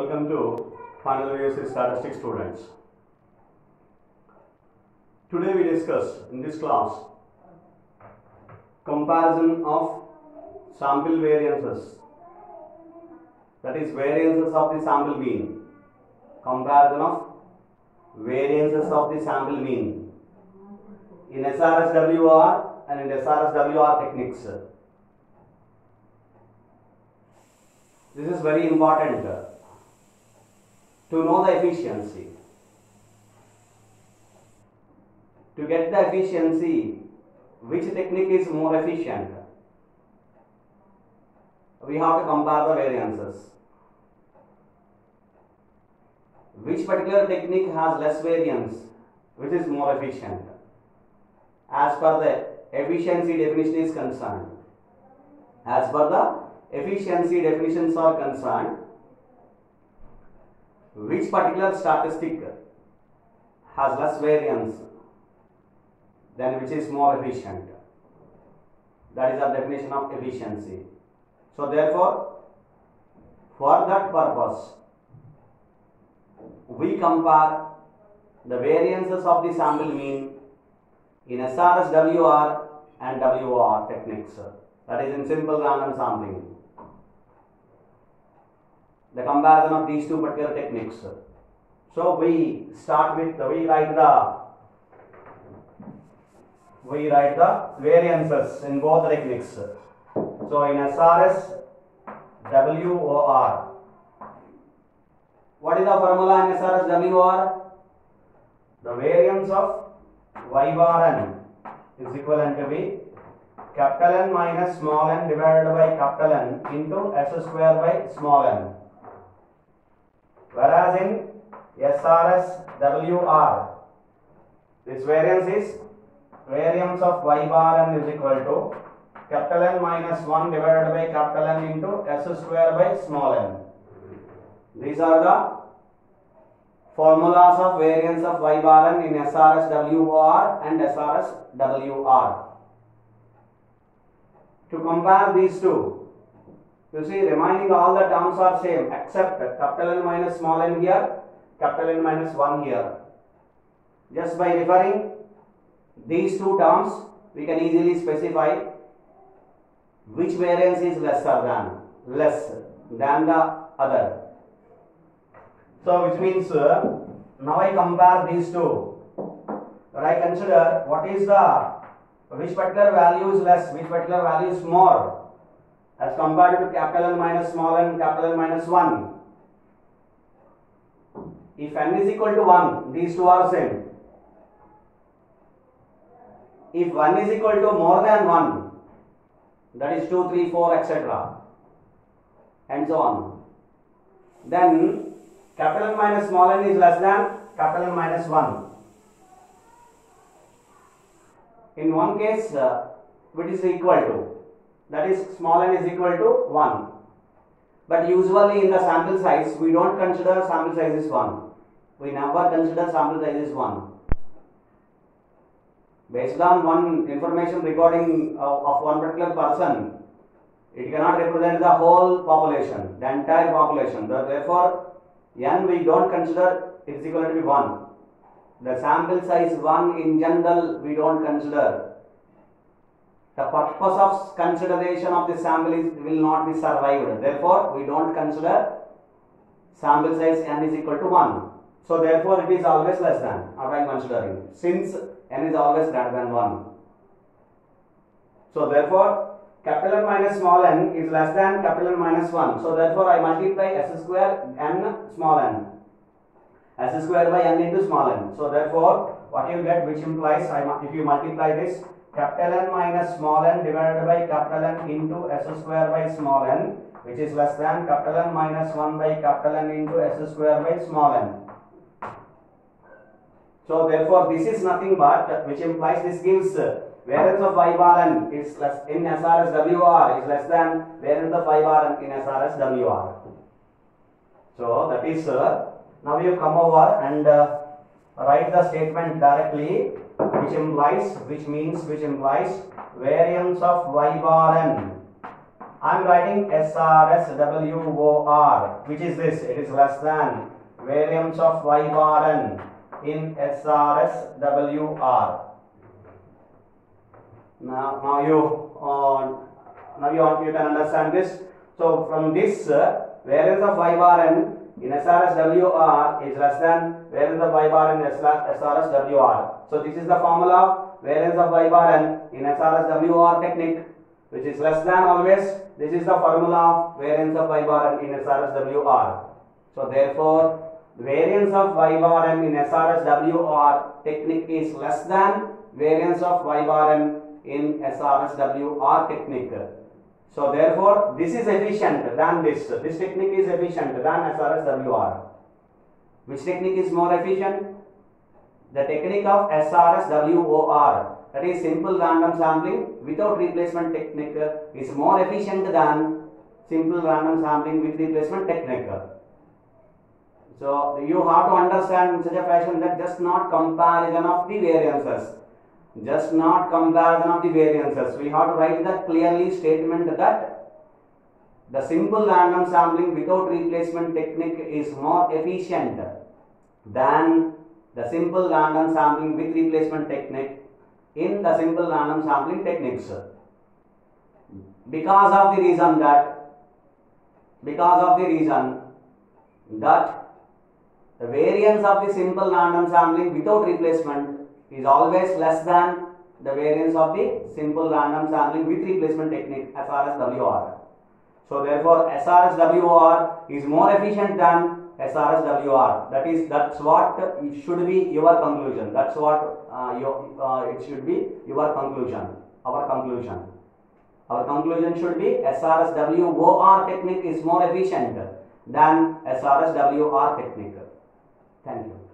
Welcome to Final BSc Statistics students. Today we discuss in this class comparison of sample variances that is variances of the sample mean comparison of variances of the sample mean in SRSWOR and in SRSWR techniques. This is very important to know the efficiency. To get the efficiency, which technique is more efficient? We have to compare the variances. Which particular technique has less variance? Which is more efficient? As per the efficiency definition is concerned. As per the efficiency definitions are concerned, which particular statistic has less variance than which is more efficient. That is the definition of efficiency. So therefore, for that purpose, we compare the variances of the sample mean in SRS WOR and WR techniques. That is in simple random sampling. The comparison of these two particular techniques. So we start with we write the we write the variances in both techniques. So in SRS WOR. What is the formula in SRS WOR? The variance of y bar n is equivalent to be capital N minus small n divided by capital N into s square by small n. Whereas in SRS WR, this variance is variance of y bar n is equal to capital N minus 1 divided by capital N into s square by small n. These are the formulas of variance of y bar n in SRS WOR and SRS WR. To compare these two, you see remaining all the terms are same except capital N minus small n here, capital N minus 1 here. Just by referring these two terms, we can easily specify which variance is lesser than, less than the other. So which means uh, now I compare these two. But I consider what is the which particular value is less, which particular value is more as compared to capital N minus small n, capital N minus 1. If n is equal to 1, these two are same. If 1 is equal to more than 1, that is 2, 3, 4, etc. and so on, then capital N minus small n is less than capital N minus 1. In one case, uh, which is equal to, that is small n is equal to 1. But usually in the sample size, we don't consider sample size is 1. We never consider sample size is 1. Based on one information recording of, of one particular person, it cannot represent the whole population, the entire population. Therefore, n we don't consider is equal to 1. The sample size 1 in general we don't consider. The purpose of consideration of the sample is, will not be survived. Therefore, we don't consider sample size n is equal to 1. So, therefore, it is always less than I am considering since n is always greater than 1. So, therefore, capital N minus small n is less than capital N minus 1. So, therefore, I multiply s square n small n s square by n into small n. So, therefore, what you get which implies I, if you multiply this capital N minus small n divided by capital N into s square by small n which is less than capital N minus 1 by capital N into s square by small n. So therefore this is nothing but which implies this gives variance of y bar n is less in SRS WOR is less than variance of y bar n in SRS WR. So that is uh, now you come over and uh, write the statement directly which implies which means which implies variance of y bar n I'm writing SRSWOR, which is this? It is less than variance of y bar n in SRSWR. Now, now you, uh, now you, you can understand this. So from this, uh, variance of y bar n in SRSWOR is less than variance of y bar in SRSWR. So this is the formula of variance of y bar n in SRSWOR technique, which is less than always. This is the formula of variance of y bar n in SRSWR. So therefore, variance of y bar n in SRSWOR technique is less than variance of y bar n in SRSWR technique. So therefore, this is efficient than this. This technique is efficient than SRSWR. Which technique is more efficient? The technique of SRSWOR, that is simple random sampling without replacement technique, is more efficient than simple random sampling with replacement technique. So you have to understand in such a fashion that just not comparison of the variances just not comparison of the variances. We have to write the clearly statement that the simple random sampling without replacement technique is more efficient than the simple random sampling with replacement technique in the simple random sampling techniques. Because of the reason that because of the reason that the variance of the simple random sampling without replacement is always less than the variance of the simple random sampling with replacement technique SRSWR. So therefore SRSWOR is more efficient than SRSWR. That is that's what it should be your conclusion. That's what uh, your, uh, it should be your conclusion. Our conclusion. Our conclusion should be SRSWOR technique is more efficient than SRSWR technique. Thank you.